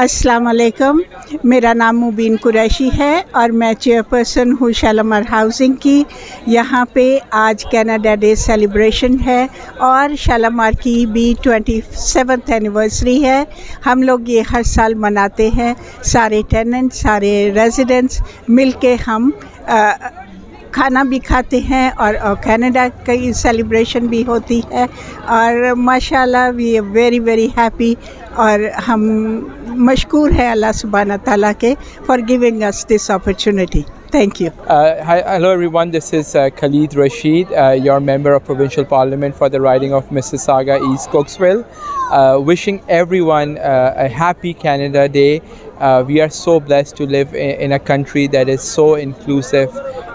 अस्सलाम वालेकुम। मेरा नाम मुबीन कुरैशी है और मैं चेयरपर्सन हूँ शालमर हाउसिंग की। यहाँ पे आज कनाडा डे सेलिब्रेशन है और शालमार की भी ट्वेंटी सेवन्थ एनिवर्सरी है। हम लोग ये हर साल मनाते हैं। सारे टेनेंट सारे रेजिडेंट्स मिल के हम आ, खाना भी खाते हैं और, कनाडा की सेलिब्रेशन भी होती है और माशाल्लाह we are very very happy और हम मशकूर है अल्लाह सुबहाना ताला के for giving us this opportunity Thank you. Uh, hi, hello everyone. This is uh, Khalid Rashid, uh, your member of provincial parliament for the riding of Mississauga East Cooksville. Uh, wishing everyone uh, a happy Canada Day. Uh, we are so blessed to live in, in, a country that is so inclusive,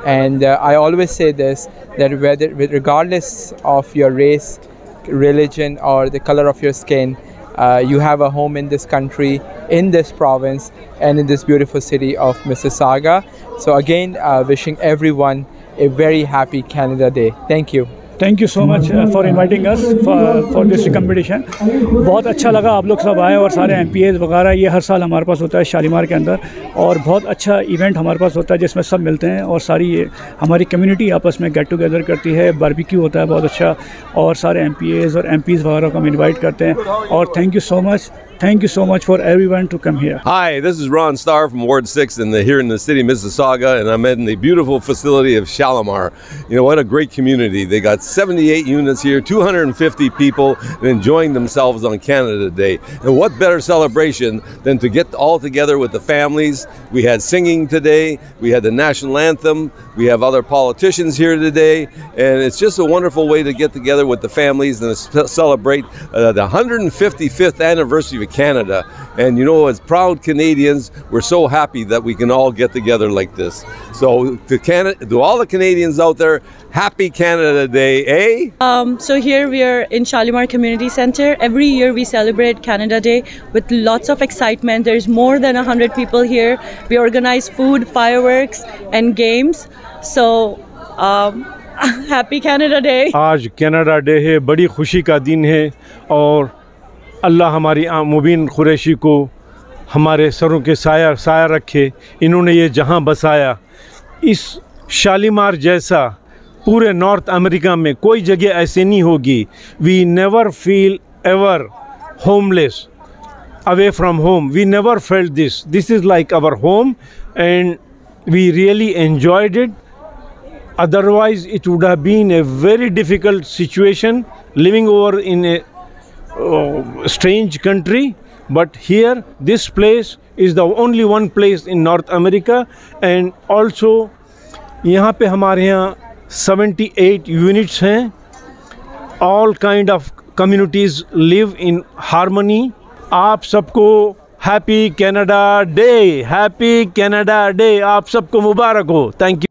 and I always say this: that whether, regardless of your race, religion, or the color of your skin, uh, you have a home in this country, in this province, and in this beautiful city of Mississauga. So again, uh, wishing everyone a very happy Canada Day. Thank you. Thank you so much for inviting us for this competition बहुत अच्छा लगा आप लोग सब आए और सारे M वगैरह, ये हर साल हमारे पास होता है शालीमार के अंदर। और बहुत अच्छा इवेंट हमारे पास होता है जिसमें सब मिलते हैं और सारी ये हमारी कम्युनिटी आपस में गेट टुगेदर करती है बारबेक्यू होता है बहुत अच्छा। और सारे एम और एम वगैरह को हम इन्वाइट करते हैं। और thank you so much Thank you so much for everyone to come here. Hi, this is Ron Starr from Ward 6 in the, here in the city of Mississauga, and I'm in the beautiful facility of Shalimar. You know, what a great community. They got 78 units here, 250 people enjoying themselves on Canada Day. And what better celebration than to get all together with the families. We had singing today, we had the national anthem, we have other politicians here today, and it's just a wonderful way to get together with the families and celebrate uh, the 155th anniversary of Canada. And you know, as proud Canadians, we're so happy that we can all get together like this. So to Canada, to all the Canadians out there, happy Canada Day, eh? Um, so here we are in Shalimar Community Center. Every year we celebrate Canada Day with lots of excitement. There's more than 100 people here. We organize food, fireworks, and games. So um, happy Canada day आज Canada day है बड़ी खुशी का दिन है और अल्लाह हमारी मुबीन कुरैशी को हमारे सरों के साया साया रखे। इन्होंने ये जहाँ बसाया इस शालीमार जैसा पूरे नॉर्थ अमेरिका में कोई जगह ऐसी नहीं होगी। We never feel ever homeless away from home we never felt this this is like our home and we really enjoyed it it would have been a very difficult situation living over in a uh, strange country but here this place is the only one place in North America and also यहाँ पे हमारे यहाँ 78 units हैं। All kind of communities live in harmony आप सबको happy Canada Day happy Canada Day आप सबको मुबारक हो। Thank you